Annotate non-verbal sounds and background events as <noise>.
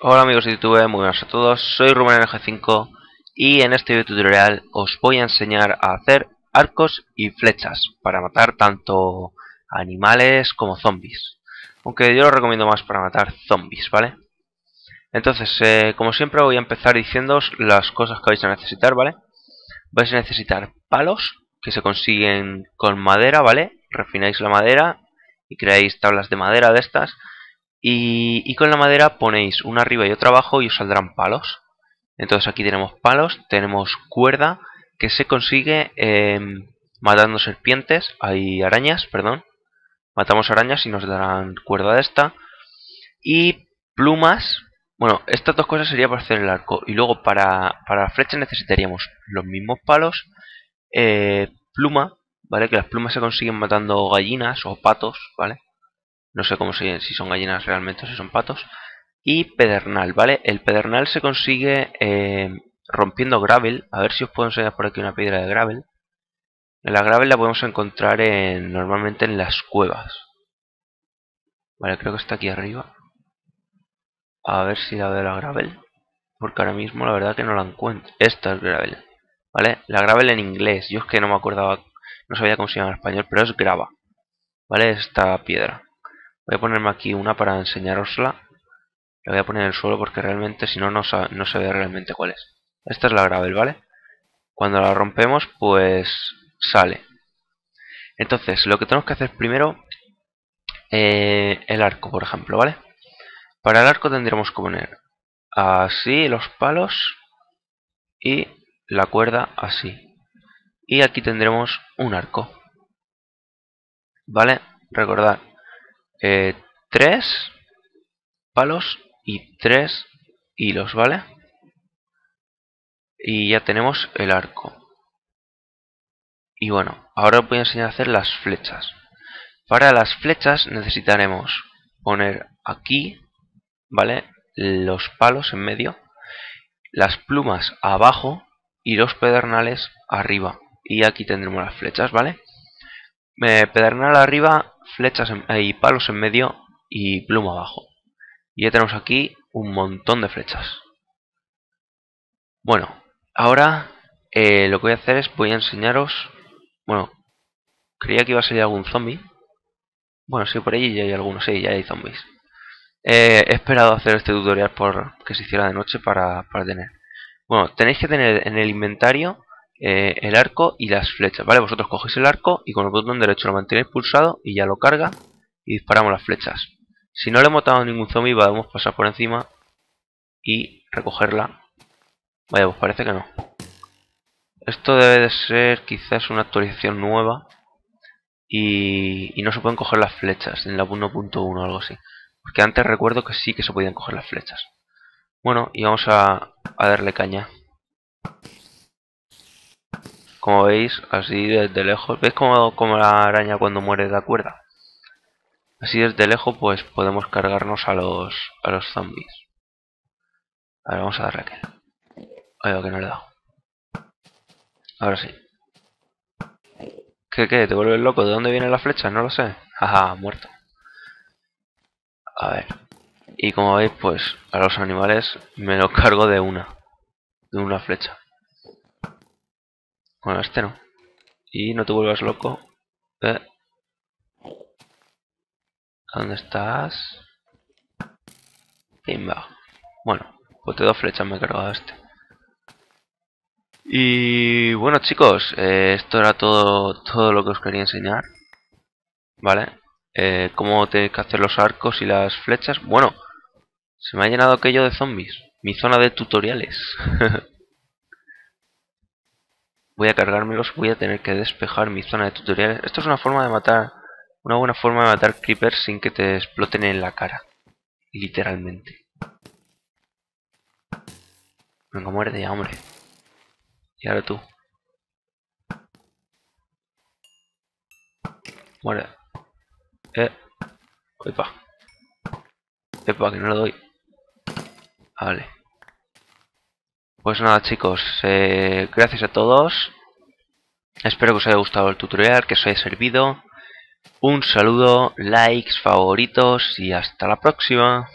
Hola amigos de YouTube, muy buenas a todos, soy Ruben NG5 y en este video tutorial os voy a enseñar a hacer arcos y flechas para matar tanto animales como zombies. Aunque yo lo recomiendo más para matar zombies, ¿vale? Entonces, eh, como siempre voy a empezar diciéndoos las cosas que vais a necesitar, ¿vale? Vais a necesitar palos que se consiguen con madera, ¿vale? Refináis la madera y creáis tablas de madera de estas y, con la madera ponéis una arriba y otra abajo y os saldrán palos. Entonces aquí tenemos palos, tenemos cuerda que se consigue em, matando serpientes, hay arañas, perdón. Matamos arañas y nos darán cuerda de esta. Y plumas, bueno, estas dos cosas sería para hacer el arco. Y luego para, para la flecha necesitaríamos los mismos palos, eh, pluma, ¿vale? Que las plumas se consiguen matando gallinas o patos, ¿vale? No sé cómo se, si son gallinas realmente o si son patos. Y pedernal, ¿vale? El pedernal se consigue eh, rompiendo gravel. A ver si os puedo enseñar por aquí una piedra de gravel. La gravel la podemos encontrar en, normalmente en las cuevas. Vale, creo que está aquí arriba. A ver si la veo la gravel. Porque ahora mismo la verdad que no la encuentro. Esta es gravel. ¿Vale? La gravel en inglés. Yo es que no me acordaba, no sabía cómo se llama en español, pero es grava. ¿Vale? Esta piedra. Voy a ponerme aquí una para enseñarosla. La voy a poner en el suelo porque realmente si no, no, se ve realmente cuál es. Esta es la gravel, ¿vale? Cuando la rompemos, pues sale. Entonces, lo que tenemos que hacer primero, eh, el arco, por ejemplo, ¿vale? Para el arco tendremos que poner así los palos y la cuerda así. Y aquí tendremos un arco. ¿Vale? Recordad, eh, tres palos y tres hilos, ¿vale? Y ya tenemos el arco. Y bueno, ahora os voy a enseñar a hacer las flechas. Para las flechas necesitaremos poner aquí, ¿vale? Los palos en medio, las plumas abajo y los pedernales arriba. Y aquí tendremos las flechas, ¿vale? Eh, pedernal arriba flechas y palos en medio y pluma abajo. Y ya tenemos aquí un montón de flechas. Bueno, ahora eh, lo que voy a hacer es voy a enseñaros... Bueno, creía que iba a salir algún zombie. Bueno, sí, por ahí ya hay algunos, sí, ya hay zombies. he esperado hacer este tutorial por que se hiciera de noche para, para tener. Bueno, tenéis que tener en el inventario eh, el arco y las flechas, ¿vale? Vosotros cogéis el arco y con el botón derecho lo mantenéis pulsado y ya lo carga y disparamos las flechas. Si no le hemos dado ningún zombie, podemos pasar por encima y recogerla. Vaya, pues parece que no. Esto debe de ser quizás una actualización nueva y, no se pueden coger las flechas en la 1.1 o algo así. Porque antes recuerdo que sí que se podían coger las flechas. Bueno, y vamos a darle caña. Como veis, así desde lejos, ¿veis como, como la araña cuando muere da cuerda? Así desde lejos pues podemos cargarnos a los, a los zombies. A ver, vamos a darle aquí. Ay, que no le he dado. Ahora sí. ¿Qué, qué? ¿Te vuelves loco? ¿De dónde viene la flecha? No lo sé. Jaja, muerto. A ver. Y como veis, pues a los animales me lo cargo de una. De una flecha. Bueno, este no. Y no te vuelvas loco. Eh. ¿Dónde estás? Pimba. Bueno, pues te dos flechas me he cargado este. Y bueno chicos, eh, esto era todo, todo lo que os quería enseñar. ¿Vale? Eh, cómo tenéis que hacer los arcos y las flechas. Bueno, se me ha llenado aquello de zombies. Mi zona de tutoriales. <laughs> voy a cargármelos, voy a tener que despejar mi zona de tutoriales. Esto es una forma de matar, una buena forma de matar creepers sin que te exploten en la cara. Literalmente. Venga, muerde ya, hombre. Y ahora tú. Muere. Eh. Epa. Epa, que no le doy. Vale. Pues nada chicos, eh, gracias a todos. Espero que os haya gustado el tutorial, que os haya servido. Un saludo, likes, favoritos y hasta la próxima.